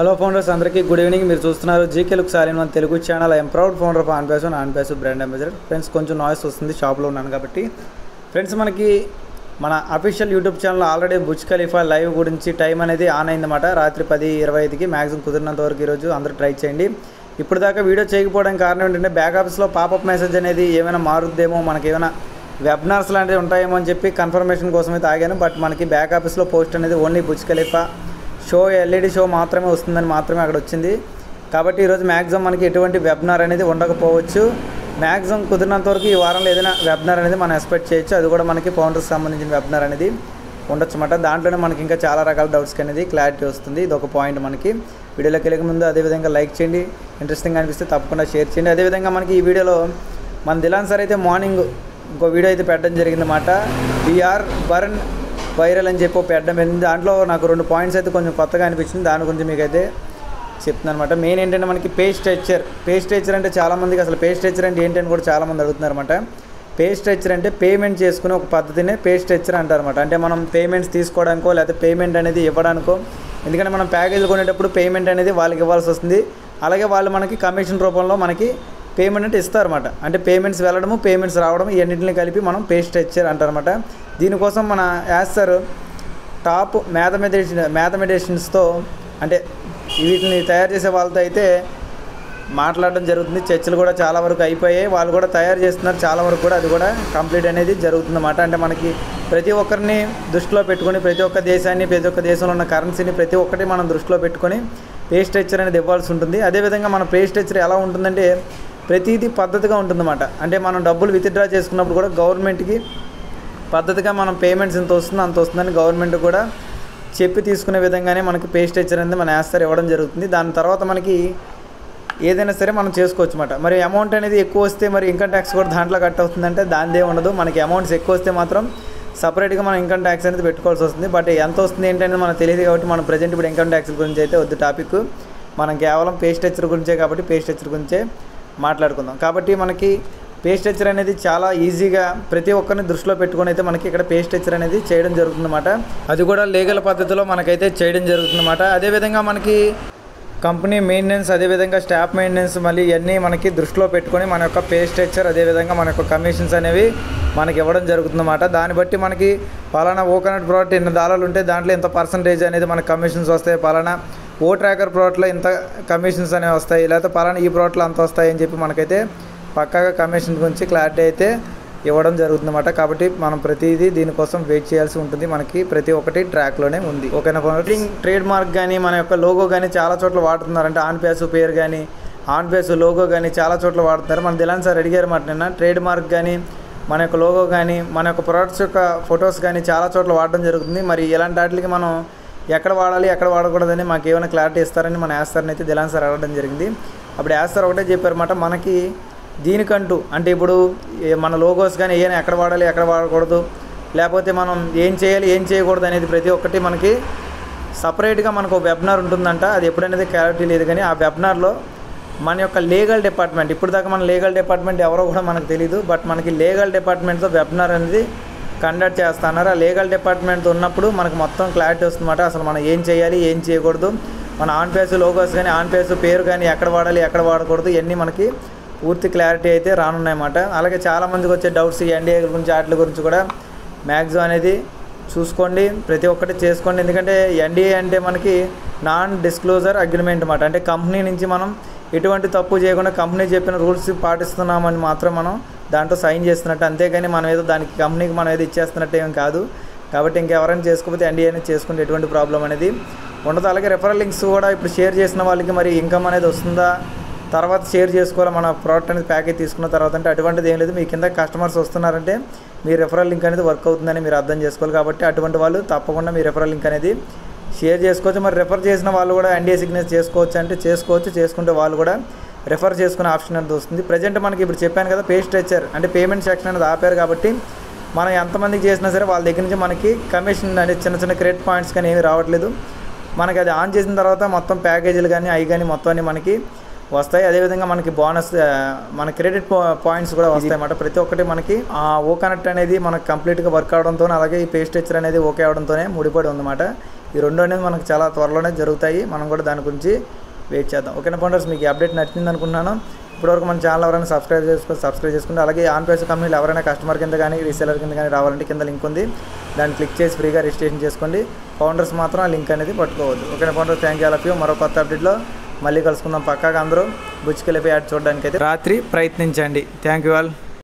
Hello founders అందరికీ good evening మీరు చూస్తున్నారు జీకే లుక్ సాలిన్ మన Telugu channel I'm proud founder of ఆన్పేస్ ఆన్పేస్ brand ambassador friends కొంచెం నాయిస్ వస్తుంది. షాప్లో ఉన్నాను కాబట్టి. ఫ్రెండ్స్ మనకి మన official YouTube channel already Burj Khalifa live గురించి టైం అనేది ఆన్ అయిందన్నమాట. రాత్రి పది ఇరవై ఐదుకి మ్యాక్సిమం కుదిరినంత వరకు ఈరోజు అందరూ ట్రై చేయండి. ఇప్పుడు దాకా వీడియో చేయకపోవడానికి కారణం ఏంటంటే బ్యాక్ ఆఫీస్లో పాపప్ మెసేజ్ అనేది ఏమైనా మారుద్దేమో మనకి ఏమైనా వెబినార్స్ లాంటివి ఉంటాయేమో అని చెప్పి కన్ఫర్మేషన్ కోసం అయితే ఆగాను. బట్ మనకి బ్యాక్ ఆఫీస్లో పోస్ట్ అనేది only Burj Khalifa show LED show మాత్రమే వస్తుందని మాత్రమే అక్కడ వచ్చింది. కాబట్టి ఈరోజు మ్యాక్సిమం మనకి ఎటువంటి వెబినార్ అనేది ఉండకపోవచ్చు. మ్యాక్సిమం కుదిరినంత వరకు ఈ వారంలో ఏదైనా వెబినార్ అనేది మనం ఎక్స్పెక్ట్ చేయొచ్చు. అది కూడా మనకి ఫౌండర్స్ సంబంధించిన వెబినార్ అనేది ఉండొచ్చు అన్నమాట. దాంట్లోనే మనకి ఇంకా చాలా రకాల డౌట్స్కి అనేది క్లారిటీ వస్తుంది. ఇది ఒక పాయింట్ మనకి. వీడియోలోకి వెళ్ళక ముందు అదేవిధంగా లైక్ చేయండి. ఇంట్రెస్టింగ్ అనిపిస్తే తప్పకుండా షేర్ చేయండి. అదేవిధంగా మనకి ఈ వీడియోలో మన దిలాన్ సార్ అయితే మార్నింగ్ ఇంకో వీడియో అయితే పెట్టడం జరిగిందన్నమాట. వీఆర్ బర్న్ వైరల్ అని చెప్పి పెట్టడం జరిగింది దాంట్లో నాకు రెండు పాయింట్స్ అయితే కొంచెం కొత్తగా అనిపించింది. దాని గురించి మీకైతే చెప్తున్నాను అనమాట మెయిన్ ఏంటంటే మనకి పే స్ట్రక్చర్ పే స్ట్రక్చర్ అంటే చాలామందికి అసలు పే స్ట్రక్చర్ అంటే ఏంటని కూడా చాలామంది అడుగుతున్నారు అనమాట పే స్ట్రక్చర్ అంటే పేమెంట్ చేసుకునే ఒక పద్ధతినే పే స్ట్రక్చర్ అంటారు అనమాట అంటే మనం పేమెంట్స్ తీసుకోవడానికో లేకపోతే పేమెంట్ అనేది ఇవ్వడానికో ఎందుకంటే మనం ప్యాకేజ్ కొనేటప్పుడు పేమెంట్ అనేది వాళ్ళకి ఇవ్వాల్సి వస్తుంది. అలాగే వాళ్ళు మనకి కమిషన్ రూపంలో మనకి పేమెంట్ అంటే ఇస్తారన్నమాట అంటే పేమెంట్స్ వెళ్ళడము పేమెంట్స్ రావడం ఇవన్నింటిని కలిపి మనం పే స్ట్రక్చర్ అంటారన్నమాట దీనికోసం మన యాజ్ సార్ టాప్ మ్యాథమెటిషియన్ మ్యాథమెటిషియన్స్తో అంటే వీటిని తయారు చేసే వాళ్ళతో అయితే మాట్లాడడం జరుగుతుంది. చర్చలు కూడా చాలా వరకు అయిపోయాయి. వాళ్ళు కూడా తయారు చేస్తున్నారు. చాలా వరకు కూడా అది కూడా కంప్లీట్ అనేది జరుగుతుందన్నమాట. అంటే మనకి ప్రతి ఒక్కరిని దృష్టిలో పెట్టుకొని ప్రతి ఒక్క దేశాన్ని ప్రతి ఒక్క దేశంలో ఉన్న కరెన్సీని ప్రతి ఒక్కటి మనం దృష్టిలో పెట్టుకొని పే స్ట్రక్చర్ అనేది ఇవ్వాల్సి ఉంటుంది. అదేవిధంగా మన పే స్ట్రక్చర్ ఎలా ఉంటుందంటే ప్రతిదీ పద్ధతిగా ఉంటుందన్నమాట. అంటే మనం డబ్బులు విత్డ్రా చేసుకున్నప్పుడు కూడా గవర్నమెంట్కి పద్ధతిగా మనం పేమెంట్స్ ఎంత వస్తుందో అంత వస్తుందని గవర్నమెంట్ కూడా చెప్పి తీసుకునే విధంగానే మనకి పే స్ట్రక్చర్ అనేది మన యాస్తారు ఇవ్వడం జరుగుతుంది. దాని తర్వాత మనకి ఏదైనా సరే మనం చేసుకోవచ్చు అనమాట మరి అమౌంట్ అనేది ఎక్కువ వస్తే మరి ఇన్కమ్ ట్యాక్స్ కూడా దాంట్లో కట్ అవుతుందంటే దానిదే ఉండదు. మనకి అమౌంట్స్ ఎక్కువ వస్తే మాత్రం సపరేట్గా మనం ఇన్కమ్ ట్యాక్స్ అనేది పెట్టుకోవాల్సి వస్తుంది. బట్ ఎంత వస్తుంది ఏంటనేది మనకు తెలియదు కాబట్టి మనం ప్రజెంట్ ఇప్పుడు ఇన్కమ్ ట్యాక్స్ గురించి అయితే వద్దు టాపిక్ మనం కేవలం పే స్ట్రక్చర్ గురించే కాబట్టి పే స్ట్రక్చర్ గురించే మాట్లాడుకుందాం. కాబట్టి మనకి పే స్ట్రక్చర్ అనేది చాలా ఈజీగా ప్రతి ఒక్కరిని దృష్టిలో పెట్టుకొని అయితే మనకి ఇక్కడ పే స్ట్రక్చర్ అనేది చేయడం జరుగుతుందన్నమాట. అది కూడా లీగల్ పద్ధతిలో మనకైతే చేయడం జరుగుతుందన్నమాట. అదేవిధంగా మనకి కంపెనీ మెయింటెనెన్స్ అదేవిధంగా స్టాఫ్ మెయింటెనెన్స్ మళ్ళీ ఇవన్నీ మనకి దృష్టిలో పెట్టుకొని మన యొక్క పే స్ట్రక్చర్ అదేవిధంగా మన యొక్క కమిషన్స్ అనేవి మనకి ఇవ్వడం జరుగుతుందన్నమాట. దాన్ని బట్టి మనకి పలానా ఓకనట్ ప్రోడక్ట్ ఎన్ని దారాలు ఉంటే దాంట్లో ఇంత పర్సంటేజ్ అనేది మనకు కమిషన్స్ వస్తాయి. పలానా ఓ ట్రాకర్ ప్రోడక్ట్లో ఇంత కమిషన్స్ అనేవి వస్తాయి. లేకపోతే పలానా ఈ ప్రోడక్ట్లో అంత వస్తాయి అని చెప్పి మనకైతే పక్కాగా కమిషన్ గురించి క్లారిటీ అయితే ఇవ్వడం జరుగుతుందన్నమాట. కాబట్టి మనం ప్రతిదీ దీనికోసం వెయిట్ చేయాల్సి ఉంటుంది. మనకి ప్రతి ఒక్కటి ట్రాక్లోనే ఉంది. ఓకేనా ట్రేడ్ మార్క్ కానీ మన యొక్క లోగో కానీ చాలా చోట్ల వాడుతున్నారు అంటే ఆన్ పేసు పేరు కానీ ఆన్ పేసు లోగో కానీ చాలా చోట్ల వాడుతున్నారు. మన దిలాన్ సార్ అడిగారు మాట నిన్న. ట్రేడ్ మార్క్ కానీ మన యొక్క లోగో కానీ మన యొక్క ప్రొడక్ట్స్ యొక్క ఫొటోస్ కానీ చాలా చోట్ల వాడడం జరుగుతుంది. మరి ఇలాంటి వాటికి మనం ఎక్కడ వాడాలి ఎక్కడ వాడకూడదని మాకు ఏమైనా క్లారిటీ ఇస్తారని మన యాస్తారని అయితే దిలాన్ సార్ అడగడం జరిగింది. అప్పుడు యాస్తారు ఒకటే చెప్పారన్నమాట మనకి దీనికంటూ అంటే ఇప్పుడు మన లోగోస్ కానీ ఏమైనా ఎక్కడ వాడాలి ఎక్కడ వాడకూడదు లేకపోతే మనం ఏం చేయాలి ఏం చేయకూడదు అనేది ప్రతి ఒక్కటి మనకి సపరేట్గా మనకు ఒక వెబినార్ ఉంటుందంట. అది ఎప్పుడనేది క్లారిటీ లేదు కానీ ఆ వెబినార్లో మన యొక్క లీగల్ డిపార్ట్మెంట్ ఇప్పుడు దాకా మన లీగల్ డిపార్ట్మెంట్ ఎవరో కూడా మనకు తెలియదు బట్ మనకి లీగల్ డిపార్ట్మెంట్తో వెబినార్ అనేది కండక్ట్ చేస్తున్నారు? ఆ లీగల్ డిపార్ట్మెంట్ ఉన్నప్పుడు మనకు మొత్తం క్లారిటీ వస్తుందన్నమాట. అసలు మనం ఏం చేయాలి ఏం చేయకూడదు. మన ఆన్ పేస్ లోగోస్ కానీ ఆన్ పేస్ పేరు కానీ ఎక్కడ వాడాలి ఎక్కడ వాడకూడదు ఇవన్నీ మనకి పూర్తి క్లారిటీ అయితే రానున్నాయన్నమాట. అలాగే చాలామందికి వచ్చే డౌట్స్ ఈ ఎన్డీఏ గురించి వాటి గురించి కూడా మ్యాక్సిమం అనేది చూసుకోండి. ప్రతి ఒక్కటి చేసుకోండి. ఎందుకంటే ఎన్డీఏ అంటే మనకి నాన్ డిస్క్లోజర్ అగ్రిమెంట్ అనమాట అంటే కంపెనీ నుంచి మనం ఎటువంటి తప్పు చేయకుండా కంపెనీ చెప్పిన రూల్స్ పాటిస్తున్నామని మాత్రం మనం దాంట్లో సైన్ చేస్తున్నట్టు. అంతేగాని మనం ఏదో దానికి కంపెనీకి మనం ఏదో ఇచ్చేస్తున్నట్టు ఏం కాదు. కాబట్టి ఇంకెవరైనా చేసుకోకపోతే ఎన్డీఏనే చేసుకుంటే ఎటువంటి ప్రాబ్లం అనేది ఉండదు. అలాగే రెఫరల్ లింక్స్ కూడా ఇప్పుడు షేర్ చేసిన వాళ్ళకి మరి ఇన్కమ్ అనేది వస్తుందా? తర్వాత షేర్ చేసుకోవాలి మన ప్రోడక్ట్ అనేది ప్యాకేజ్ తీసుకున్న తర్వాత అంటే అటువంటిది ఏం లేదు. మీ కింద కస్టమర్స్ వస్తున్నారంటే మీ రెఫరల్ లింక్ అనేది వర్క్ అవుతుందని మీరు అర్థం చేసుకోవాలి కాబట్టి అటువంటి వాళ్ళు తప్పకుండా మీ రెఫరల్ లింక్ అనేది షేర్ చేసుకోవచ్చు. మరి రెఫర్ చేసిన వాళ్ళు కూడా ఎన్డీఏ సిగ్నేచర్ చేసుకోవచ్చు అంటే చేసుకోవచ్చు. చేసుకుంటే వాళ్ళు కూడా రెఫర్ చేసుకునే ఆప్షన్ అనేది వస్తుంది. ప్రజెంట్ మనకి ఇప్పుడు చెప్పాను కదా పే స్ట్రక్చర్ అంటే పేమెంట్ సెక్షన్ అనేది ఆపారు కాబట్టి మనం ఎంతమందికి చేసినా సరే వాళ్ళ దగ్గర నుంచి మనకి కమిషన్ అనేది చిన్న చిన్న క్రెడిట్ పాయింట్స్ కానీ ఏమీ రావట్లేదు. మనకి అది ఆన్ చేసిన తర్వాత మొత్తం ప్యాకేజీలు కానీ అవి కానీ మొత్తం మనకి వస్తాయి. అదేవిధంగా మనకి బోనస్ మన క్రెడిట్ పాయింట్స్ కూడా వస్తాయి అన్నమాట. ప్రతి ఒక్కటి మనకి ఆ ఓ కనెక్ట్ అనేది మనకి కంప్లీట్గా వర్క్ అవడంతో అలాగే ఈ పే స్ట్రక్చర్ అనేది ఓకే అవడంతోనే ముడిపడి ఉందన్నమాట. ఈ రెండు అనేది మనకు చాలా త్వరలోనే జరుగుతాయి. మనం కూడా దాని గురించి వెయిట్ చేద్దాం. ఓకేనా ఫౌండర్స్ మీకు అప్డేట్ నచ్చింది అనుకున్నాను ఇప్పటివరకు మన ఛానల్ ఎవరైనా సబ్స్క్రైబ్ చేసుకొని సబ్స్క్రైబ్ చేసుకుంటే అలాగే ఆన్ ప్రైస్ కంపెనీలు ఎవరైనా కస్టమర్ కింద కానీ రీసెలర్ కింద కానీ రావాలంటే కింద లింక్ ఉంది. దాన్ని క్లిక్ చేసి ఫ్రీగా రిజిస్ట్రేషన్ చేసుకోండి. ఫౌండర్స్ మాత్రం ఆ లింక్ అనేది పట్టుకోవద్దు. ఓకేనా founders thank you all of you మరో కొత్త అప్డేట్లో మళ్ళీ కలుసుకుందాం పక్కాగా అందరూ బుచ్చికెళ్ళిపోయి యాడ్ చూడడానికి అయితే రాత్రి ప్రయత్నించండి. Thank you all.